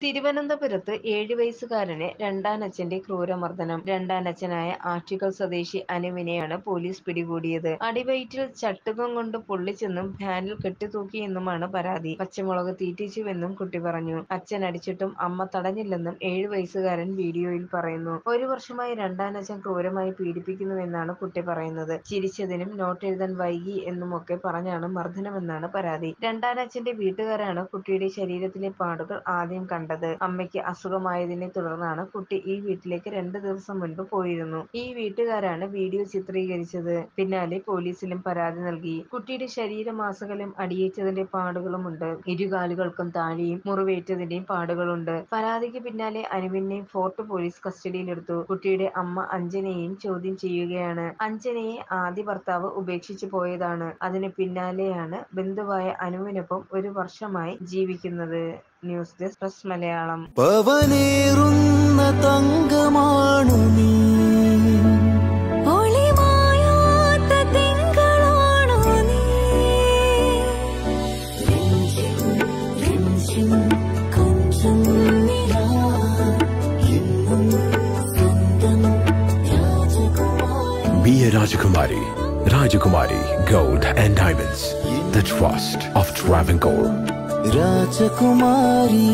തിരുവനന്തപുരത്ത് ഏഴുവയസ്സുകാരനെ രണ്ടാനച്ഛന്റെ ക്രൂരമർദ്ദനം. രണ്ടാനച്ഛനായ ആറ്റിങ്ങൽ സ്വദേശി അനുവിനെയാണ് പോലീസ് പിടികൂടിയത്. അടിവയറ്റിൽ ചട്ടുകം കൊണ്ട് പൊള്ളിച്ചെന്നും ഫാനിൽ കെട്ടിത്തൂക്കിയെന്നുമാണ് പരാതി. പച്ചമുളക് തീറ്റിച്ചുവെന്നും കുട്ടി പറഞ്ഞു. അച്ഛൻ അടിച്ചിട്ടും അമ്മ തടഞ്ഞില്ലെന്നും ഏഴുവയസ്സുകാരൻ വീഡിയോയിൽ പറയുന്നു. ഒരു വർഷമായി രണ്ടാനച്ഛൻ ക്രൂരമായി പീഡിപ്പിക്കുന്നുവെന്നാണ് കുട്ടി പറയുന്നത്. ചിരിച്ചതിനും നോട്ട് എഴുതാൻ വൈകി എന്നുമൊക്കെ പറഞ്ഞാണ് മർദ്ദനമെന്നാണ് പരാതി. രണ്ടാനച്ഛന്റെ വീട്ടുകാരാണ് കുട്ടിയുടെ ശരീരത്തിലെ പാടുകൾ ആദ്യം കണ്ടത്. അമ്മയ്ക്ക് അസുഖമായതിനെ തുടർന്നാണ് കുട്ടി ഈ വീട്ടിലേക്ക് രണ്ടു ദിവസം മുൻപ് പോയിരുന്നു. ഈ വീട്ടുകാരാണ് വീഡിയോ ചിത്രീകരിച്ചത്. പിന്നാലെ പോലീസിലും പരാതി നൽകി. കുട്ടിയുടെ ശരീരമാസകലം അടിയേറ്റതിന്റെ പാടുകളുമുണ്ട്. ഇരുകാലുകൾക്കും താഴെയും മുറിവേറ്റതിന്റെയും പാടുകളുണ്ട്. പരാതിക്ക് പിന്നാലെ അനുവിനെ ഫോർട്ട് പോലീസ് കസ്റ്റഡിയിലെടുത്തു. കുട്ടിയുടെ അമ്മ അഞ്ജനയെയും ചോദ്യം ചെയ്യുകയാണ്. അഞ്ജനയെ ആദ്യ ഭർത്താവ് ഉപേക്ഷിച്ചു പോയതാണ്. അതിന് പിന്നാലെയാണ് ബന്ധുവായ അനുവിനൊപ്പം ഒരു വർഷമായി ജീവിക്കുന്നത്. ന്യൂസ് ഡെസ്ക് പ്രസ് മലയാളം പവനേറുന്ന തങ്കമാണു നീ ഒളിമായാത്ത തിങ്കളാണോ നീ രഞ്ജിം രഞ്ജിം കൊഞ്ചം നിലാ എന്നും സ്വന്തം രാജകുമാരി Be a Rajakumari. Rajakumari Gold and Diamonds. The trust of Travancore. Rajkumari